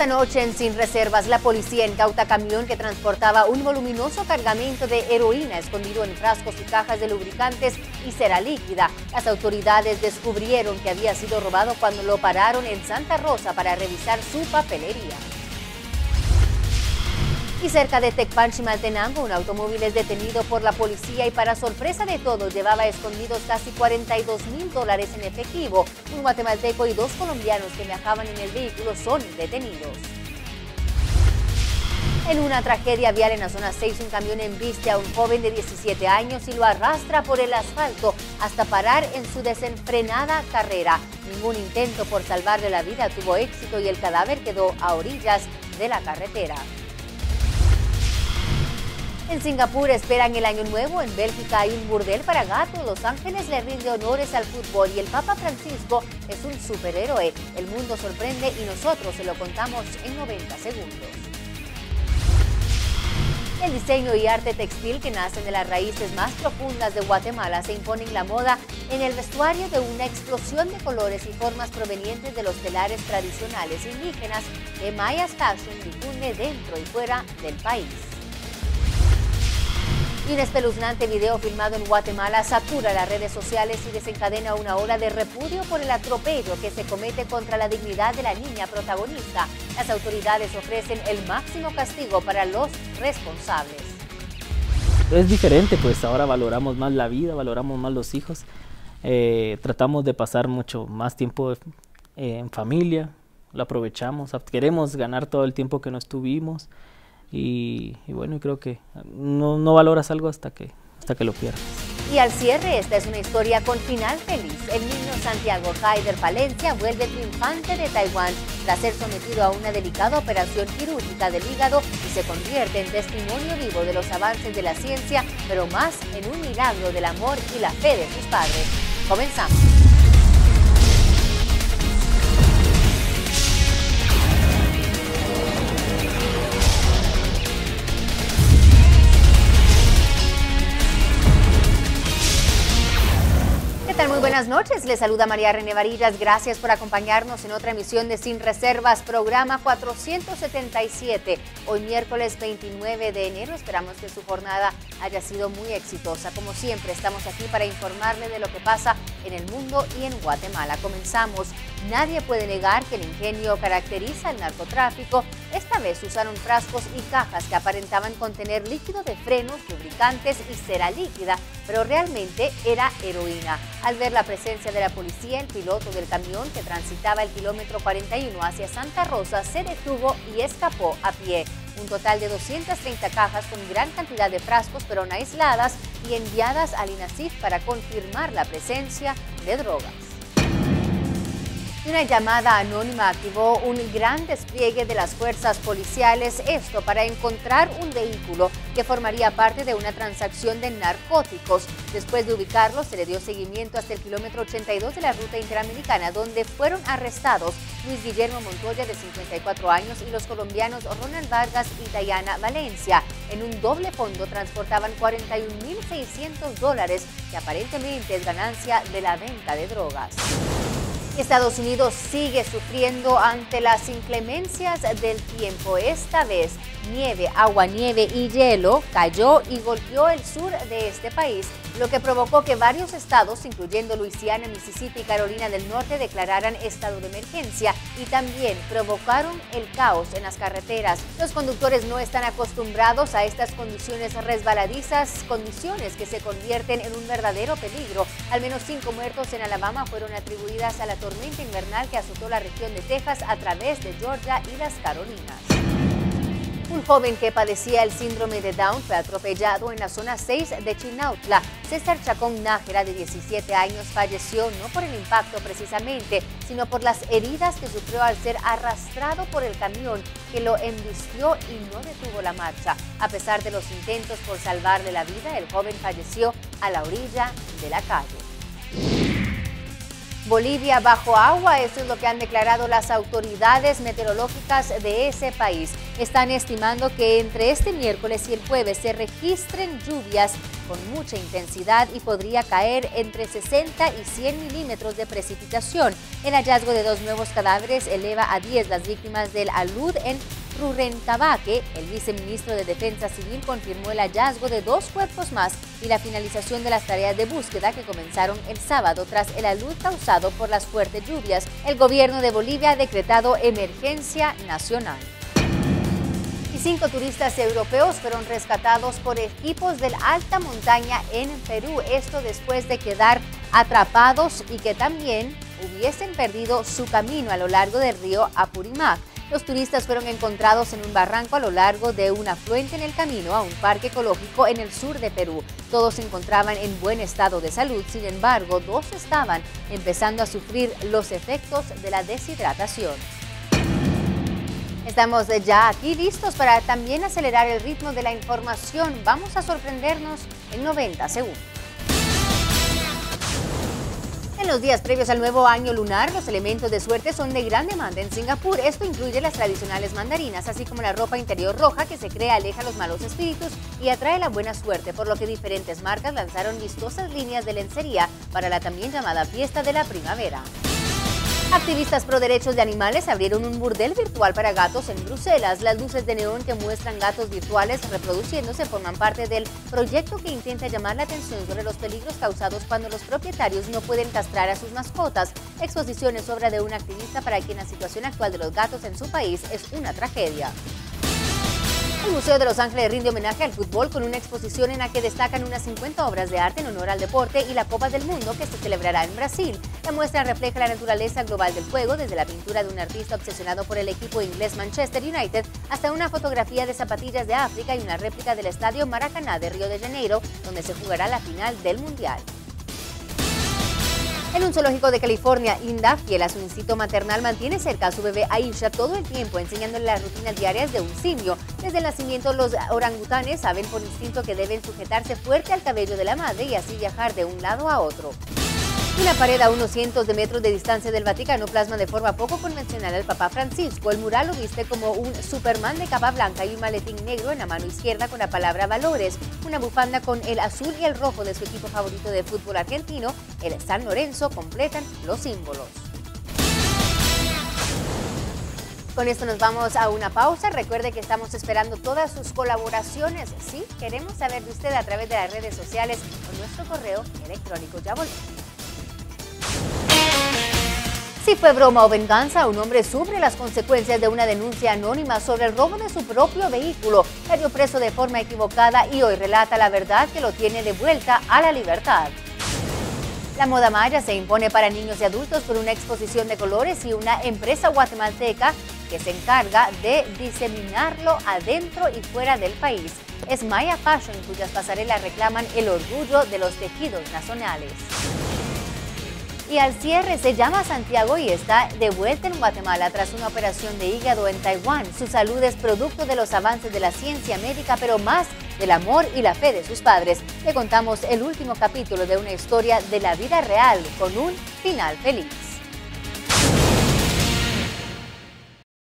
Esta noche en Sin Reservas, la policía incauta camión que transportaba un voluminoso cargamento de heroína escondido en frascos y cajas de lubricantes y cera líquida. Las autoridades descubrieron que había sido robado cuando lo pararon en Santa Rosa para revisar su papelería. Y cerca de Tecpan, Chimaltenango, un automóvil es detenido por la policía y para sorpresa de todos llevaba escondidos casi 42 mil dólares en efectivo. Un guatemalteco y dos colombianos que viajaban en el vehículo son detenidos. En una tragedia vial en la zona 6, un camión embiste a un joven de 17 años y lo arrastra por el asfalto hasta parar en su desenfrenada carrera. Ningún intento por salvarle la vida tuvo éxito y el cadáver quedó a orillas de la carretera. En Singapur esperan el año nuevo, en Bélgica hay un burdel para gatos, Los Ángeles le rinde honores al fútbol y el Papa Francisco es un superhéroe. El mundo sorprende y nosotros se lo contamos en 90 segundos. El diseño y arte textil que nacen de las raíces más profundas de Guatemala se imponen la moda en el vestuario de una explosión de colores y formas provenientes de los telares tradicionales indígenas que Mayas Fashion difunde dentro y fuera del país. Un espeluznante video filmado en Guatemala satura las redes sociales y desencadena una ola de repudio por el atropello que se comete contra la dignidad de la niña protagonista. Las autoridades ofrecen el máximo castigo para los responsables. Es diferente, pues ahora valoramos más la vida, valoramos más los hijos, eh, tratamos de pasar mucho más tiempo eh, en familia, lo aprovechamos, queremos ganar todo el tiempo que no estuvimos. Y, bueno, creo que no, no, valoras algo hasta que, hasta que lo pierdes. Y al cierre, esta es una historia con final feliz. El niño Santiago Haider Palencia vuelve triunfante de Taiwán tras ser sometido a una delicada operación quirúrgica del hígado y se convierte en testimonio vivo de los avances de la ciencia, pero más en un milagro del amor y la fe de sus padres. Comenzamos. Buenas noches, les saluda María René Varillas, gracias por acompañarnos en otra emisión de Sin Reservas, programa 477, hoy miércoles 29 de enero, esperamos que su jornada haya sido muy exitosa, como siempre estamos aquí para informarle de lo que pasa en el mundo y en Guatemala. Comenzamos, nadie puede negar que el ingenio caracteriza el narcotráfico, esta vez usaron frascos y cajas que aparentaban contener líquido de frenos, lubricantes y cera líquida, pero realmente era heroína. Al ver la presencia de la policía, el piloto del camión que transitaba el kilómetro 41 hacia Santa Rosa se detuvo y escapó a pie. Un total de 230 cajas con gran cantidad de frascos, pero no aisladas y enviadas al INACIF para confirmar la presencia de drogas. Una llamada anónima activó un gran despliegue de las fuerzas policiales, esto para encontrar un vehículo que formaría parte de una transacción de narcóticos. Después de ubicarlo, se le dio seguimiento hasta el kilómetro 82 de la ruta interamericana, donde fueron arrestados Luis Guillermo Montoya, de 54 años, y los colombianos Ronald Vargas y Dayana Valencia. En un doble fondo transportaban 41.600 dólares, que aparentemente es ganancia de la venta de drogas. Estados Unidos sigue sufriendo ante las inclemencias del tiempo. Esta vez nieve, agua, nieve y hielo cayó y golpeó el sur de este país, lo que provocó que varios estados, incluyendo Luisiana, Mississippi y Carolina del Norte, declararan estado de emergencia y también provocaron el caos en las carreteras. Los conductores no están acostumbrados a estas condiciones resbaladizas, condiciones que se convierten en un verdadero peligro. Al menos cinco muertos en Alabama fueron atribuidas a la tormenta invernal que azotó la región de Texas a través de Georgia y las Carolinas. Un joven que padecía el síndrome de Down fue atropellado en la zona 6 de Chinautla. César Chacón Nájera, de 17 años, falleció no por el impacto precisamente, sino por las heridas que sufrió al ser arrastrado por el camión que lo embistió y no detuvo la marcha. A pesar de los intentos por salvarle la vida, el joven falleció a la orilla de la calle. Bolivia bajo agua, eso es lo que han declarado las autoridades meteorológicas de ese país. están estimando que entre este miércoles y el jueves se registren lluvias con mucha intensidad y podría caer entre 60 y 100 milímetros de precipitación. El hallazgo de dos nuevos cadáveres eleva a 10 las víctimas del alud en Rurrentabaque, el viceministro de Defensa Civil confirmó el hallazgo de dos cuerpos más y la finalización de las tareas de búsqueda que comenzaron el sábado tras el alud causado por las fuertes lluvias. El gobierno de Bolivia ha decretado emergencia nacional y cinco turistas europeos fueron rescatados por equipos de alta montaña en Perú. Esto después de quedar atrapados y que también hubiesen perdido su camino a lo largo del río Apurímac. Los turistas fueron encontrados en un barranco a lo largo de un afluente en el camino a un parque ecológico en el sur de Perú. Todos se encontraban en buen estado de salud, sin embargo, dos estaban empezando a sufrir los efectos de la deshidratación. Estamos ya aquí listos para también acelerar el ritmo de la información. Vamos a sorprendernos en 90 segundos. En los días previos al nuevo año lunar, los elementos de suerte son de gran demanda en Singapur. Esto incluye las tradicionales mandarinas, así como la ropa interior roja que se crea aleja los malos espíritus y atrae la buena suerte, por lo que diferentes marcas lanzaron vistosas líneas de lencería para la también llamada fiesta de la primavera. Activistas pro derechos de animales abrieron un burdel virtual para gatos en Bruselas. Las luces de neón que muestran gatos virtuales reproduciéndose forman parte del proyecto que intenta llamar la atención sobre los peligros causados cuando los propietarios no pueden castrar a sus mascotas. Exposición es obra de un activista para quien la situación actual de los gatos en su país es una tragedia. El Museo de Los Ángeles rinde homenaje al fútbol con una exposición en la que destacan unas 50 obras de arte en honor al deporte y la Copa del Mundo que se celebrará en Brasil. La muestra refleja la naturaleza global del juego, desde la pintura de un artista obsesionado por el equipo inglés Manchester United hasta una fotografía de zapatillas de África y una réplica del estadio Maracaná de Río de Janeiro, donde se jugará la final del Mundial. En un zoológico de California, Linda, fiel a su instinto maternal, mantiene cerca a su bebé Aisha todo el tiempo, enseñándole las rutinas diarias de un simio. Desde el nacimiento, los orangutanes saben por instinto que deben sujetarse fuerte al cabello de la madre y así viajar de un lado a otro. Una pared a unos cientos de metros de distancia del Vaticano plasma de forma poco convencional al Papa Francisco. El mural lo viste como un Superman de capa blanca y un maletín negro en la mano izquierda con la palabra valores, una bufanda con el azul y el rojo de su equipo favorito de fútbol argentino, el San Lorenzo, completan los símbolos. Con esto nos vamos a una pausa. Recuerde que estamos esperando todas sus colaboraciones. Sí, queremos saber de usted a través de las redes sociales o nuestro correo electrónico. Ya volvemos. Si fue broma o venganza, un hombre sufre las consecuencias de una denuncia anónima sobre el robo de su propio vehículo. Cayó preso de forma equivocada y hoy relata la verdad que lo tiene de vuelta a la libertad. La moda maya se impone para niños y adultos con una exposición de colores y una empresa guatemalteca que se encarga de diseminarlo adentro y fuera del país. Es Maya Fashion cuyas pasarelas reclaman el orgullo de los tejidos nacionales. Y al cierre se llama Santiago y está de vuelta en Guatemala tras una operación de hígado en Taiwán. Su salud es producto de los avances de la ciencia médica, pero más del amor y la fe de sus padres. Le contamos el último capítulo de una historia de la vida real con un final feliz.